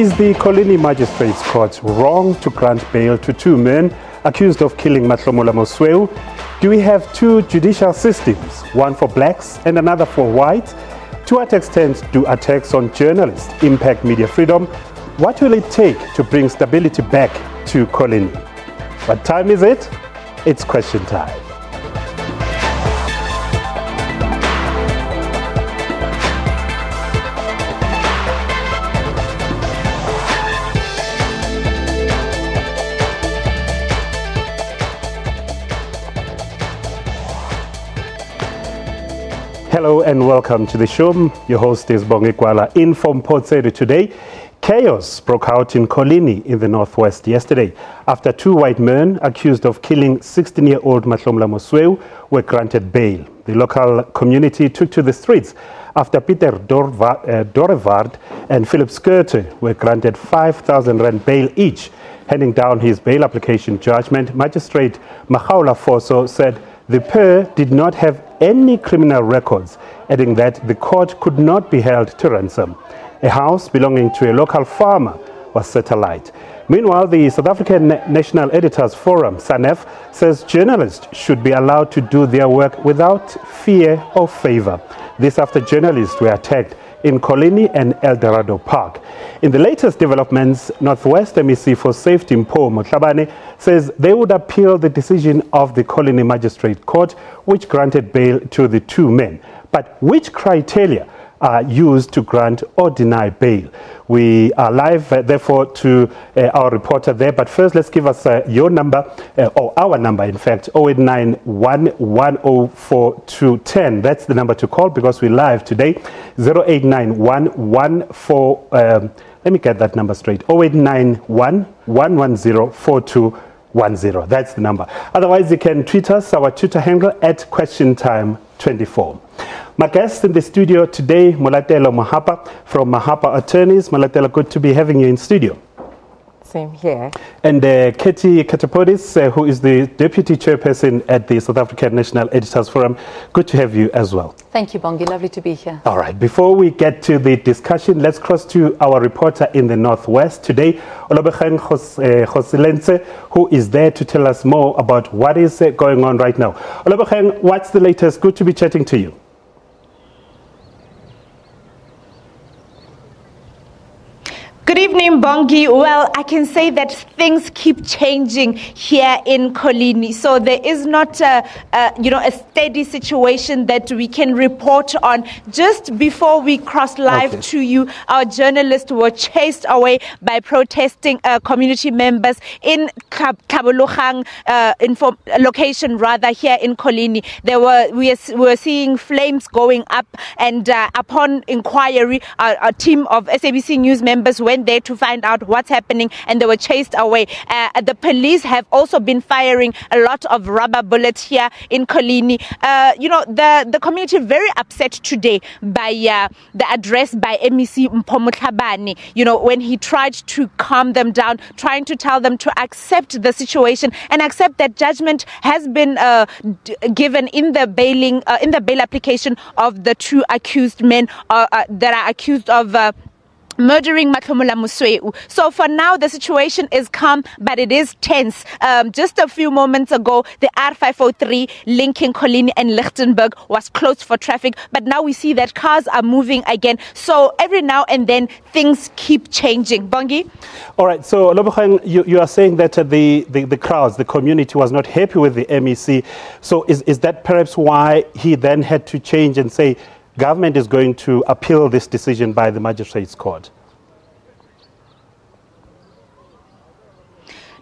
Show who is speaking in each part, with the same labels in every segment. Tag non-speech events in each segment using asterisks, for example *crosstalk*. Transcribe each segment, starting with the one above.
Speaker 1: Is the Coligny Magistrates Court wrong to grant bail to two men accused of killing Matlhomola Mosweu? Do we have two judicial systems, one for blacks and another for whites? To what extent do attacks on journalists impact media freedom? What will it take to bring stability back to Coligny? What time is it? It's question time. Hello and welcome to the show. Your host is Bongi Kwala. In from Port Said today, chaos broke out in Coligny in the northwest yesterday after two white men accused of killing 16-year-old Matlhomola Mosweu were granted bail. The local community took to the streets after Pieter Dorva, uh, Doorewaard and Phillip Schutte were granted 5,000 rand bail each. Handing down his bail application judgment, Magistrate Makgaola Foso said the pair did not have any criminal records, adding that the court could not be held to ransom. A house belonging to a local farmer was set alight. Meanwhile, the South African National Editors Forum, SANEF, says journalists should be allowed to do their work without fear or favor. This after journalists were attacked in Coligny and Eldorado Park. In the latest developments, Northwest MEC for Safety Mpho Motlhabane says they would appeal the decision of the Coligny Magistrate Court, which granted bail to the two men. But which criteria are used to grant or deny bail. We are live, uh, therefore, to uh, our reporter there. But first, let's give us uh, your number, uh, or our number, in fact, 089 That's the number to call because we're live today. 089 um, let me get that number straight. 0891 110 That's the number. Otherwise, you can tweet us, our Twitter handle at Question Time 24. My guest in the studio today, Molatelo Mahapa from Mahapa Attorneys. Molatelo, good to be having you in studio.
Speaker 2: Same here.
Speaker 1: And uh, Katy Katopodis, uh, who is the Deputy Chairperson at the South African National Editors Forum. Good to have you as well.
Speaker 3: Thank you, Bongi. Lovely to be here.
Speaker 1: All right. Before we get to the discussion, let's cross to our reporter in the Northwest today, Josilense, uh, who is there to tell us more about what is uh, going on right now. Olobecheng, what's the latest? Good to be chatting to you.
Speaker 4: Good evening, Bongi. Well, I can say that things keep changing here in Coligny. So there is not, a, a, you know, a steady situation that we can report on. Just before we cross live okay. to you, our journalists were chased away by protesting uh, community members in Tlhabologang uh, inform- location, rather here in Coligny. There were we, were seeing flames going up, and uh, upon inquiry, a team of SABC News members went went there to find out what's happening and they were chased away. Uh, the police have also been firing a lot of rubber bullets here in Coligny. Uh, you know, the, the community very upset today by uh, the address by MEC Mpho you know, when he tried to calm them down, trying to tell them to accept the situation and accept that judgment has been uh, given in the bailing, uh, in the bail application of the two accused men uh, that are accused of murdering Matlhomola Mosweu. So for now, the situation is calm, but it is tense. Um, just a few moments ago, the R503 linking Coligny and Lichtenburg was closed for traffic, but now we see that cars are moving again. So every now and then, things keep changing. Bongi?
Speaker 1: All right, so Lobokhang, you, you are saying that uh, the, the, the crowds, the community was not happy with the MEC. So is, is that perhaps why he then had to change and say, government is going to appeal this decision by the magistrates court?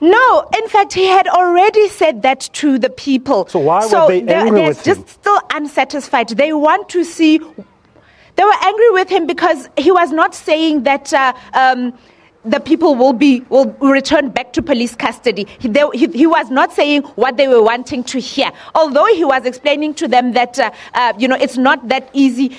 Speaker 4: No, in fact, he had already said that to the people.
Speaker 1: So why so were they angry
Speaker 4: they're,
Speaker 1: with
Speaker 4: him? just still unsatisfied. They want to see. They were angry with him because he was not saying that. Uh, um, the people will be will return back to police custody. He, they, he, he, was not saying what they were wanting to hear, although he was explaining to them that uh, uh, you know it's not that easy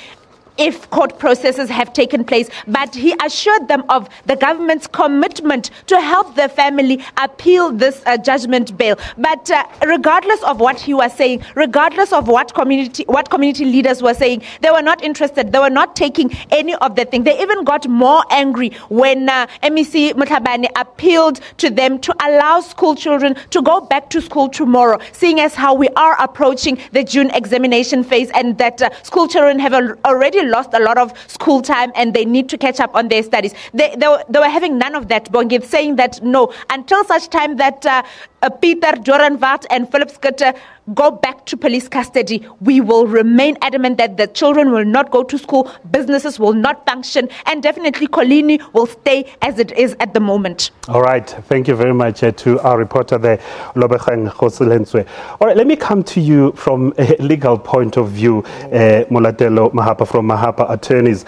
Speaker 4: if court processes have taken place. But he assured them of the government's commitment to help the family appeal this uh, judgment bail. But uh, regardless of what he was saying, regardless of what community what community leaders were saying, they were not interested. They were not taking any of the thing. They even got more angry when uh, MEC Motlhabane appealed to them to allow school children to go back to school tomorrow, seeing as how we are approaching the June examination phase and that uh, school children have al- already lost a lot of school time and they need to catch up on their studies. They, they, were, they were having none of that, Bongi, saying that no, until such time that uh, uh, Pieter Doorewaard and Phillip Schutte go back to police custody, we will remain adamant that the children will not go to school, businesses will not function, and definitely Coligny will stay as it is at the moment.
Speaker 1: All right. Thank you very much uh, to our reporter there, Lobechang Khosilenswe. All right, let me come to you from a legal point of view, uh, Molatelo Mahapa from Mahapa Attorneys.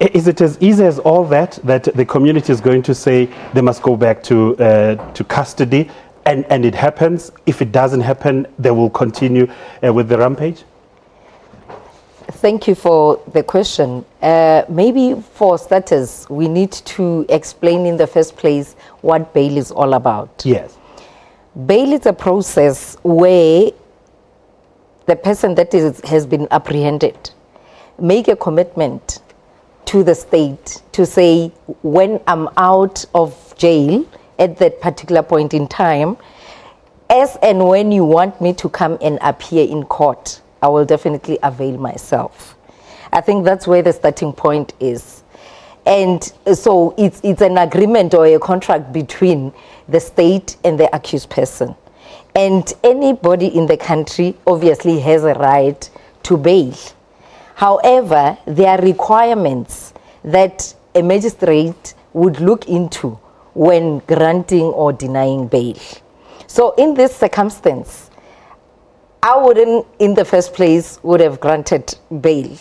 Speaker 1: Is it as easy as all that, that the community is going to say they must go back to, uh, to custody and, and it happens? If it doesn't happen, they will continue uh, with the rampage?
Speaker 2: Thank you for the question. Uh, maybe for starters, we need to explain in the first place what bail is all about.
Speaker 1: Yes.
Speaker 2: Bail is a process where the person that is, has been apprehended make a commitment to the state to say when I'm out of jail at that particular point in time, as and when you want me to come and appear in court, I will definitely avail myself. I think that's where the starting point is. And so it's, it's an agreement or a contract between the state and the accused person. And anybody in the country obviously has a right to bail. However, there are requirements that a magistrate would look into when granting or denying bail. So, in this circumstance, I wouldn't, in the first place, would have granted bail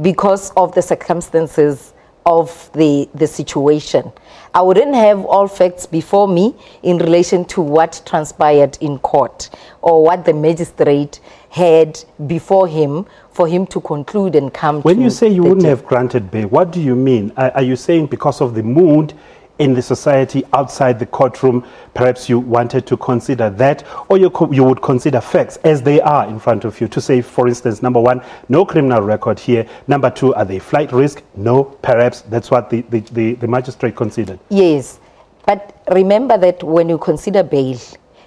Speaker 2: because of the circumstances of the, the situation. I wouldn't have all facts before me in relation to what transpired in court or what the magistrate had before him for him to conclude and come
Speaker 1: When you say you wouldn't have granted bail, what do you mean? Are, are you saying because of the mood in the society outside the courtroom, perhaps you wanted to consider that, or you, co- you would consider facts as they are in front of you to say, for instance, number one, no criminal record here. Number two, are they flight risk? No, perhaps that's what the, the, the, the magistrate considered.
Speaker 2: Yes, but remember that when you consider bail,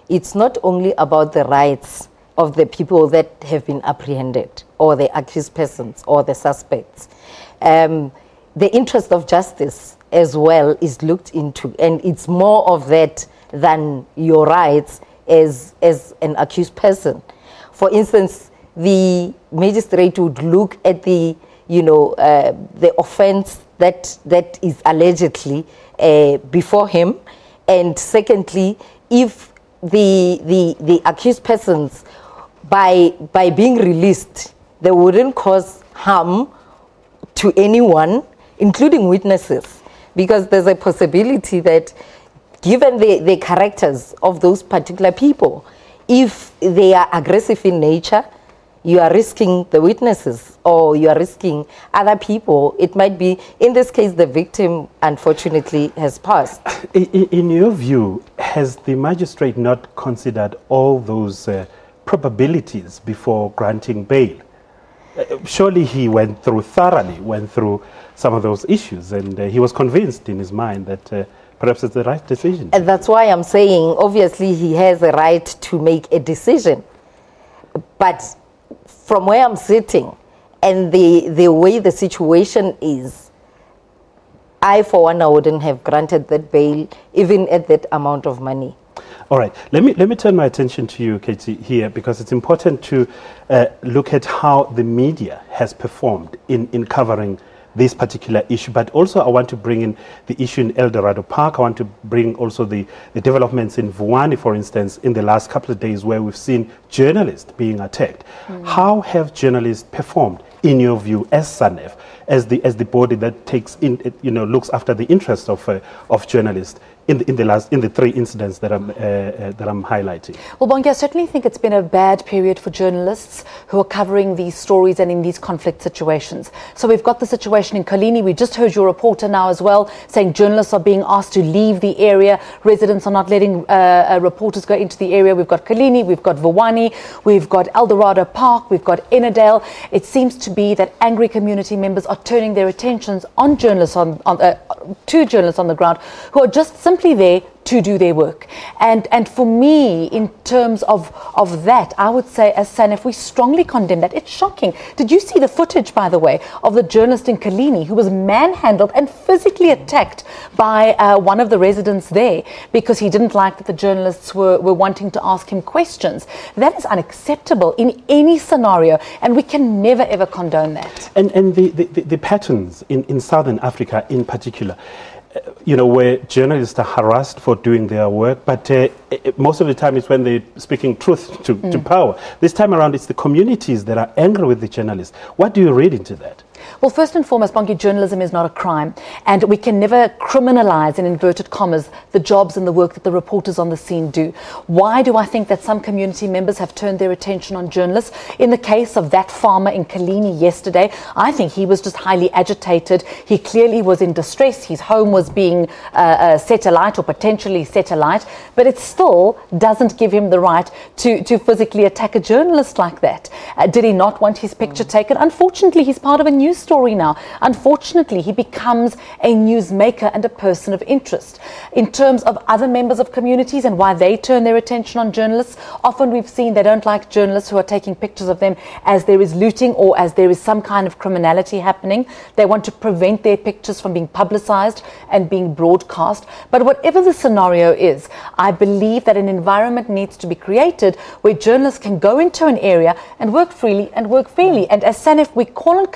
Speaker 2: it's not only about the rights of the people that have been apprehended or the accused persons or the suspects. Um, the interest of justice as well is looked into, and it's more of that than your rights as, as an accused person. For instance, the magistrate would look at the, you know, uh, the offense that, that is allegedly uh, before him, and secondly, if the, the, the accused persons, by, by being released, they wouldn't cause harm to anyone, including witnesses, because there's a possibility that, given the, the characters of those particular people, if they are aggressive in nature, you are risking the witnesses or you are risking other people. It might be, in this case, the victim unfortunately has passed.
Speaker 1: I- i- In your view, has the magistrate not considered all those uh, probabilities before granting bail? Uh, Surely he went through thoroughly, went through some of those issues, and uh, he was convinced in his mind that uh, perhaps it's the right decision.
Speaker 2: And that's why I'm saying, obviously, he has a right to make a decision. But from where I'm sitting and the, the way the situation is, I, for one, I wouldn't have granted that bail, even at that amount of money.
Speaker 1: All right, let me, let me turn my attention to you, Katy, here, because it's important to uh, look at how the media has performed in, in covering this particular issue. But also, I want to bring in the issue in Eldorado Park. I want to bring also the, the developments in Vuwani, for instance, in the last couple of days where we've seen journalists being attacked. How have journalists performed, in your view, as SANEF, as the, as the body that takes in, you know, looks after the interests of, uh, of journalists? In the, in the last in the three incidents that I'm uh, uh, that I'm highlighting.
Speaker 3: Well, Bongi, I certainly think it's been a bad period for journalists who are covering these stories and in these conflict situations. So we've got the situation in Coligny. We just heard your reporter now as well saying journalists are being asked to leave the area. Residents are not letting uh, uh, reporters go into the area. We've got Coligny, we've got Vuwani, we've got Eldorado Park, we've got Ennerdale. It seems to be that angry community members are turning their attentions on journalists on, on uh, to journalists on the ground who are just simply there to do their work. And, and for me, in terms of, of that, I would say, as SANEF, we strongly condemn that. It's shocking. Did you see the footage, by the way, of the journalist in Coligny who was manhandled and physically attacked by uh, one of the residents there because he didn't like that the journalists were, were wanting to ask him questions? That is unacceptable in any scenario, and we can never, ever condone that.
Speaker 1: And, and the, the, the patterns in, in Southern Africa in particular, you know, where journalists are harassed for doing their work, but uh, it, most of the time it's when they're speaking truth to, mm. to power. This time around, it's the communities that are angry with the journalists. What do you read into that?
Speaker 3: Well, first and foremost, Bongi, journalism is not a crime. And we can never criminalize, in inverted commas, the jobs and the work that the reporters on the scene do. Why do I think that some community members have turned their attention on journalists? In the case of that farmer in Coligny yesterday, I think he was just highly agitated. He clearly was in distress. His home was being uh, uh, set alight or potentially set alight. But it still doesn't give him the right to, to physically attack a journalist like that. Uh, did he not want his picture taken? Unfortunately, he's part of a news story now. Unfortunately, he becomes a newsmaker and a person of interest. In terms of other members of communities and why they turn their attention on journalists, often we've seen they don't like journalists who are taking pictures of them as there is looting or as there is some kind of criminality happening. They want to prevent their pictures from being publicized and being broadcast. But whatever the scenario is, I believe that an environment needs to be created where journalists can go into an area and work freely and work fairly. And as SANEF, we call on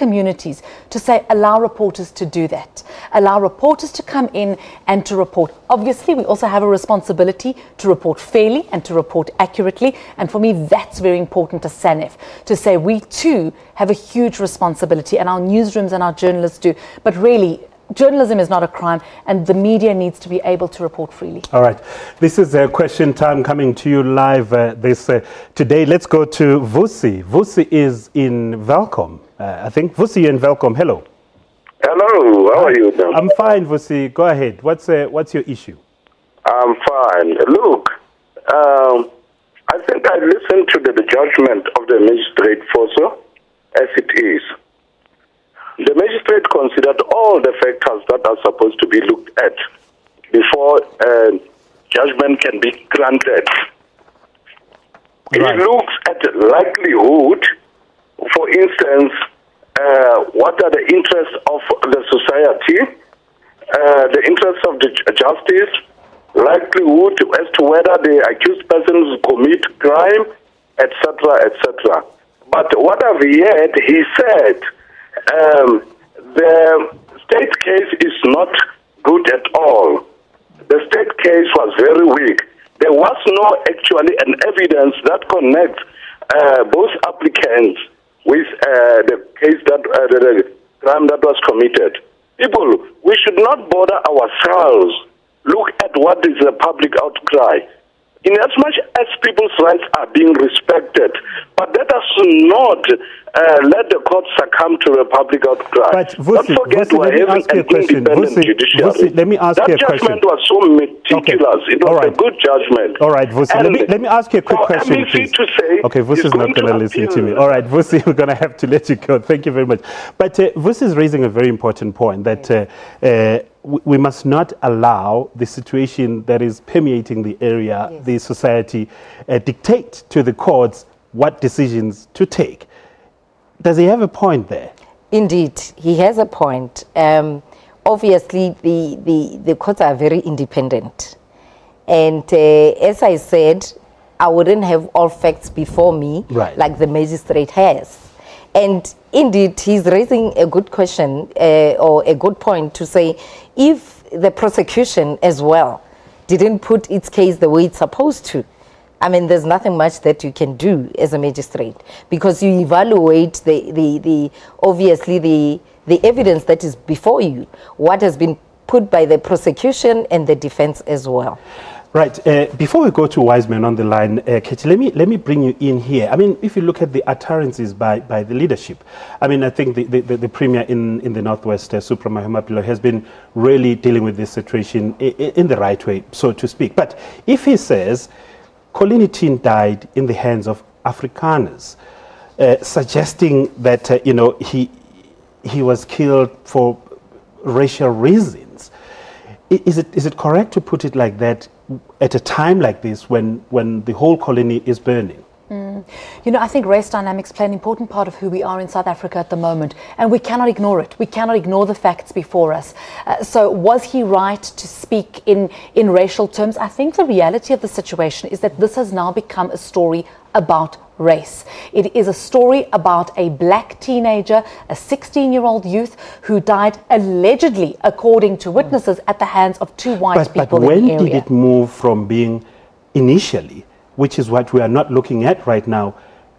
Speaker 3: communities to say allow reporters to do that. Allow reporters to come in and to report. Obviously, we also have a responsibility to report fairly and to report accurately. And for me, that's very important to SANEF to say we too have a huge responsibility, and our newsrooms and our journalists do. But really, journalism is not a crime and the media needs to be able to report freely.
Speaker 1: All right. This is a question time coming to you live uh, this uh, today. Let's go to Vusi. Vusi is in Welkom. Uh, I think Vusi and welcome. Hello.
Speaker 5: Hello. How are you?
Speaker 1: Then? I'm fine, Vusi. Go ahead. What's uh, what's your issue?
Speaker 5: I'm fine. Look, um, I think I listened to the, the judgment of the magistrate Foso as it is. The magistrate considered all the factors that are supposed to be looked at before uh, judgment can be granted. Right. He looks at likelihood, for instance, uh, what are the interests of the society, uh, the interests of the justice, likelihood as to whether the accused persons commit crime, etc., etc. But what I've heard, he said um, the state case is not good at all. The state case was very weak. There was no actually an evidence that connects uh, both applicants with uh, the case that uh, the, the crime that was committed. People, we should not bother ourselves. Look at what is the public outcry in as much as people's rights are being respected, but that does not uh, let the court succumb to a public outcry.
Speaker 1: But Vusi, Don't forget Vusi, we're having an independent
Speaker 5: Vusi, judiciary.
Speaker 1: Vusi, let me ask
Speaker 5: that
Speaker 1: you a question.
Speaker 5: judgment was so meticulous. Okay. It was right. a good judgment.
Speaker 1: All right, Vusi, let me, let me ask you a quick question,
Speaker 5: MEC
Speaker 1: please.
Speaker 5: To say
Speaker 1: okay, Vusi is not going to listen to me. All right, Vusi, *laughs* we're going to have to let you go. Thank you very much. But uh, Vusi is raising a very important point that uh, uh, we must not allow the situation that is permeating the area, yes. the society, uh, dictate to the courts what decisions to take. Does he have a point there?
Speaker 2: Indeed, he has a point. Um, obviously, the, the, the courts are very independent. And uh, as I said, I wouldn't have all facts before me right. like the magistrate has. And indeed, he's raising a good question uh, or a good point to say if the prosecution as well didn't put its case the way it's supposed to, I mean, there's nothing much that you can do as a magistrate because you evaluate the, the, the obviously the, the evidence that is before you, what has been put by the prosecution and the defense as well.
Speaker 1: Right. Uh, before we go to Wiseman on the line, uh, Katy, let me let me bring you in here. I mean, if you look at the utterances by, by the leadership, I mean, I think the, the, the, the premier in, in the northwest, uh, Supra Mahumapelo, has been really dealing with this situation in, in the right way, so to speak. But if he says Coligny Tin died in the hands of Afrikaners, uh, suggesting that uh, you know he he was killed for racial reasons, is it is it correct to put it like that at a time like this when when the whole colony is burning?
Speaker 3: You know, I think race dynamics play an important part of who we are in South Africa at the moment, and we cannot ignore it. We cannot ignore the facts before us. Uh, so, was he right to speak in, in racial terms? I think the reality of the situation is that this has now become a story about race. It is a story about a black teenager, a 16 year old youth who died allegedly, according to witnesses, at the hands of two white
Speaker 1: But, but
Speaker 3: people
Speaker 1: when
Speaker 3: in the area.
Speaker 1: did it move from being initially, which is what we are not looking at right now,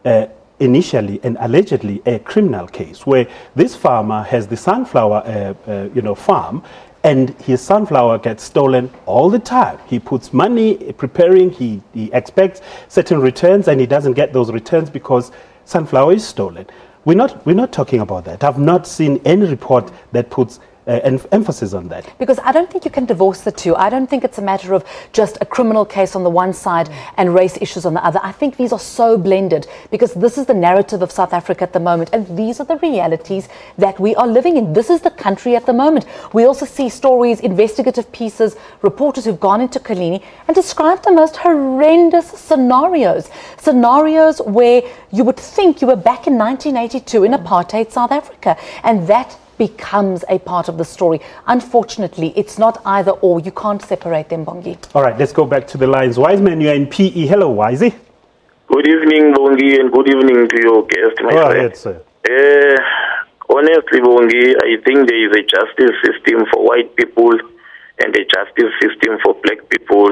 Speaker 1: uh, initially and allegedly a criminal case where this farmer has the sunflower, uh, uh, you know, farm, and his sunflower gets stolen all the time. He puts money preparing, he, he expects certain returns, and he doesn't get those returns because sunflower is stolen. We're not, we're not talking about that. I've not seen any report that puts uh, emphasis on that.
Speaker 3: Because I don't think you can divorce the two. I don't think it's a matter of just a criminal case on the one side and race issues on the other. I think these are so blended because this is the narrative of South Africa at the moment and these are the realities that we are living in. This is the country at the moment. We also see stories, investigative pieces, reporters who've gone into Coligny and described the most horrendous scenarios. Scenarios where you would think you were back in 1982 in apartheid South Africa. And that becomes a part of the story. Unfortunately, it's not either or. You can't separate them, Bongi.
Speaker 1: All right, let's go back to the lines. Wiseman, you're in PE. Hello, Wisey.
Speaker 6: Good evening, Bongi, and good evening to your guest, my
Speaker 1: Go
Speaker 6: friend.
Speaker 1: ahead, sir.
Speaker 6: Uh, honestly, Bongi, I think there is a justice system for white people and a justice system for black people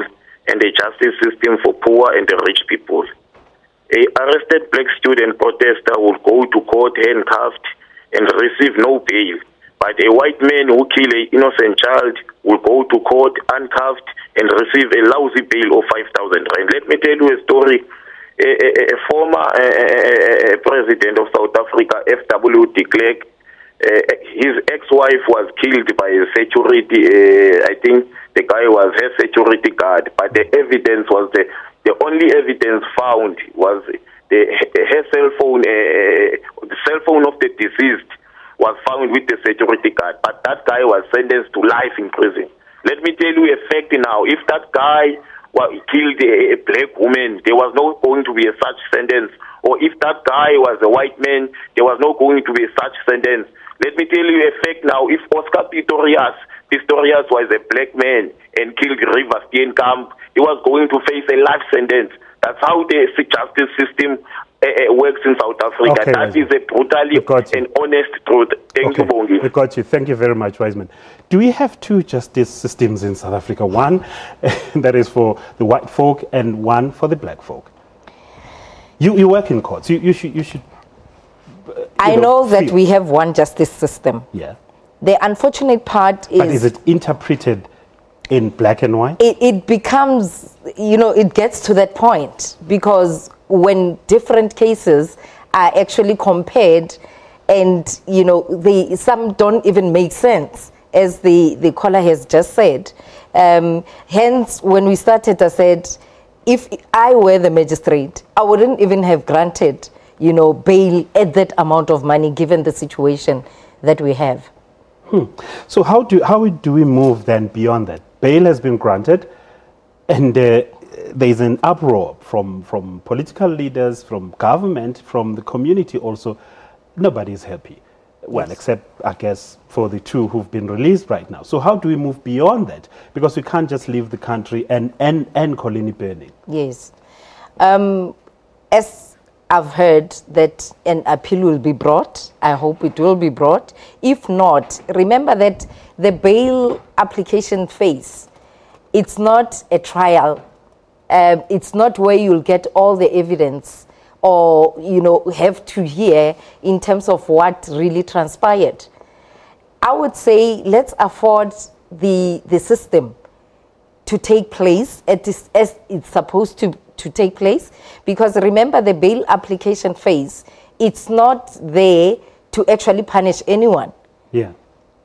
Speaker 6: and a justice system for poor and the rich people. A arrested black student protester will go to court handcuffed and receive no bail. But a white man who kill an innocent child will go to court uncuffed and receive a lousy bail of 5,000 rand. Let me tell you a story. A, a, a former uh, president of South Africa, F.W. de Klerk, uh, his ex-wife was killed by a security. Uh, I think the guy was her security guard, but the evidence was the the only evidence found was the her cell phone, uh, the cell phone of the deceased was found with the security guard, but that guy was sentenced to life in prison. Let me tell you a fact now: if that guy well, killed a, a black woman, there was no going to be a such sentence. Or if that guy was a white man, there was no going to be a such sentence. Let me tell you a fact now. If Oscar Pistorius, Pistorius was a black man and killed Reeva Steenkamp, he was going to face a life sentence. That's how the justice system uh, works in South Africa.
Speaker 1: Okay,
Speaker 6: that
Speaker 1: Wiseman.
Speaker 6: is a brutally
Speaker 1: We got you.
Speaker 6: and honest truth. Thank you, Bongi.
Speaker 1: We got you. Thank you very much, Wiseman. Do we have two justice systems in South Africa? One *laughs* that is for the white folk and one for the black folk. You, you work in courts. You, you should. You should uh, you
Speaker 2: I know that
Speaker 1: feel-
Speaker 2: we have one justice system.
Speaker 1: Yeah.
Speaker 2: The unfortunate part
Speaker 1: But is it interpreted in black and white?
Speaker 2: it, it becomes, you know, it gets to that point because when different cases are actually compared and, you know, they, some don't even make sense, as the, the caller has just said. Um, hence, when we started, I said, if I were the magistrate, I wouldn't even have granted, you know, bail at that amount of money given the situation that we have.
Speaker 1: So how do how do we move then beyond that? Bail has been granted, and uh, there is an uproar from from political leaders, from government, from the community. Also, nobody is happy. Well, except I guess for the two who've been released right now. So how do we move beyond that? Because we can't just leave the country and and and Coligny burning.
Speaker 2: Yes. Um, as I've heard that an appeal will be brought, I hope it will be brought. If not, remember that the bail application phase, it's not a trial. Um, it's not where you'll get all the evidence or, you know, have to hear in terms of what really transpired. I would say let's afford the, the system to take place at this, as it's supposed to, to take place. Because remember, the bail application phase, it's not there to actually punish anyone.
Speaker 1: Yeah.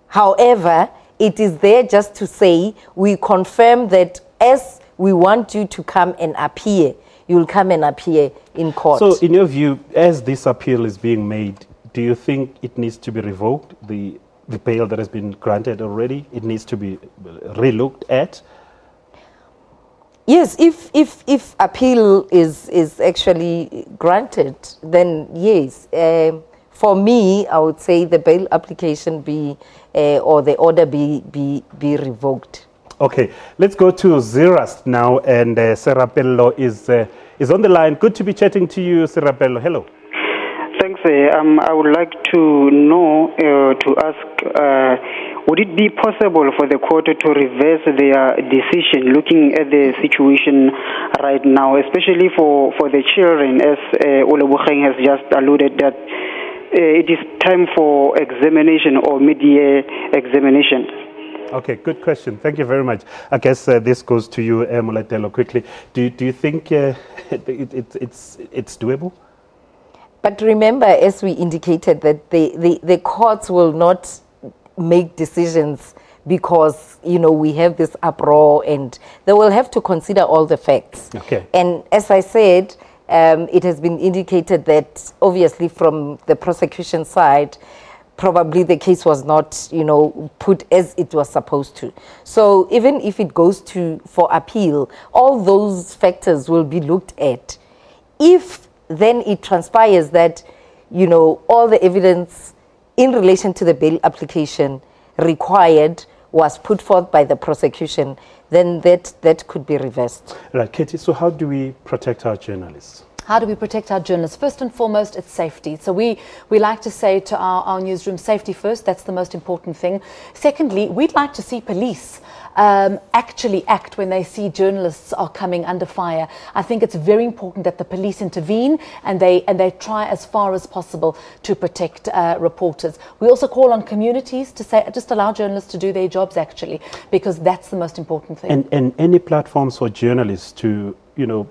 Speaker 2: However, it is there just to say we confirm that as we want you to come and appear, you will come and appear in court.
Speaker 1: So, in your view, as this appeal is being made, do you think it needs to be revoked? The the bail that has been granted already, it needs to be uh, relooked at.
Speaker 2: Yes, if if if appeal is is actually granted, then yes. Um, for me, I would say the bail application be uh, or the order be be be revoked.
Speaker 1: Okay, let's go to Zeerust now, and uh, Serapello is uh, is on the line. Good to be chatting to you, Serapello. Hello.
Speaker 7: Thanks. Uh, um, I would like to know uh, to ask. Would it be possible for the court to reverse their decision looking at the situation right now, especially for, for the children, as uh, Olebucheng has just alluded that uh, it is time for examination or mid-year examination?
Speaker 1: Okay, good question. Thank you very much. I guess uh, this goes to you, uh, Molatelo, quickly. Do, do you think uh, *laughs* it, it, it's, it's doable?
Speaker 2: But remember, as we indicated, that the, the, the courts will not make decisions because you know we have this uproar and they will have to consider all the facts.
Speaker 1: Okay.
Speaker 2: And as i said um, it has been indicated that obviously from the prosecution side probably the case was not you know put as it was supposed to. So even if it goes to for appeal all those factors will be looked at. If then it transpires that you know all the evidence in relation to the bail application required was put forth by the prosecution, then that, that could be reversed.
Speaker 1: Right, Katy, so how do we protect our journalists?
Speaker 3: How do we protect our journalists? First and foremost, it's safety. So we, we like to say to our, our newsroom, safety first, that's the most important thing. Secondly, we'd like to see police um, actually act when they see journalists are coming under fire. I think it's very important that the police intervene and they and they try as far as possible to protect uh, reporters. We also call on communities to say just allow journalists to do their jobs actually because that's the most important thing.
Speaker 1: And and any platforms for journalists to you know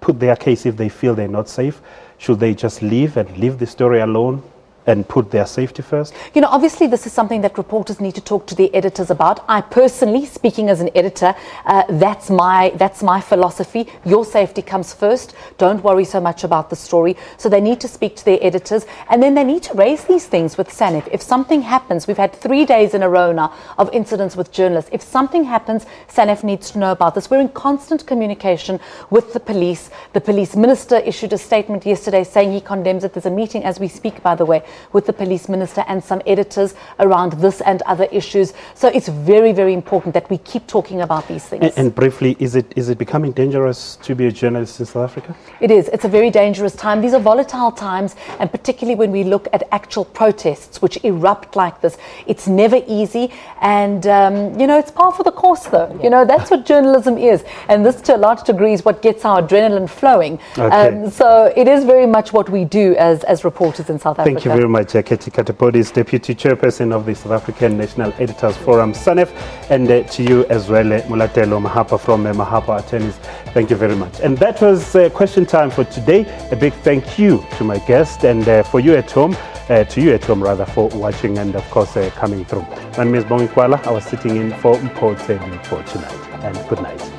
Speaker 1: put their case if they feel they're not safe. Should they just leave and leave the story alone? And put their safety first?
Speaker 3: You know, obviously, this is something that reporters need to talk to their editors about. I personally, speaking as an editor, uh, that's my that's my philosophy. Your safety comes first. Don't worry so much about the story. So they need to speak to their editors, and then they need to raise these things with SANEF. If something happens, we've had three days in a row now of incidents with journalists. If something happens, SANEF needs to know about this. We're in constant communication with the police. The police minister issued a statement yesterday saying he condemns it. There's a meeting as we speak, by the way with the police minister and some editors around this and other issues. So it's very, very important that we keep talking about these things.
Speaker 1: And, and, briefly, is it is it becoming dangerous to be a journalist in South Africa?
Speaker 3: It is. It's a very dangerous time. These are volatile times, and particularly when we look at actual protests which erupt like this, it's never easy. And um, you know, it's par for the course, though. You know, that's what journalism is, and this, to a large degree, is what gets our adrenaline flowing. Okay. Um, so it is very much what we do as as reporters in South
Speaker 1: Africa.
Speaker 3: Thank
Speaker 1: you very much, Katy Katopodis, Deputy Chairperson of the South African National Editors Forum, SANEF, and uh, to you as well, uh, Molatelo Mahapa from uh, Mahapa Attorneys. Thank you very much. And that was uh, question time for today. A big thank you to my guest and uh, for you at home. Uh, to you at home rather for watching and of course uh, coming through. My name is Bongi Kwala. I was sitting in for Mpotse for tonight and good night.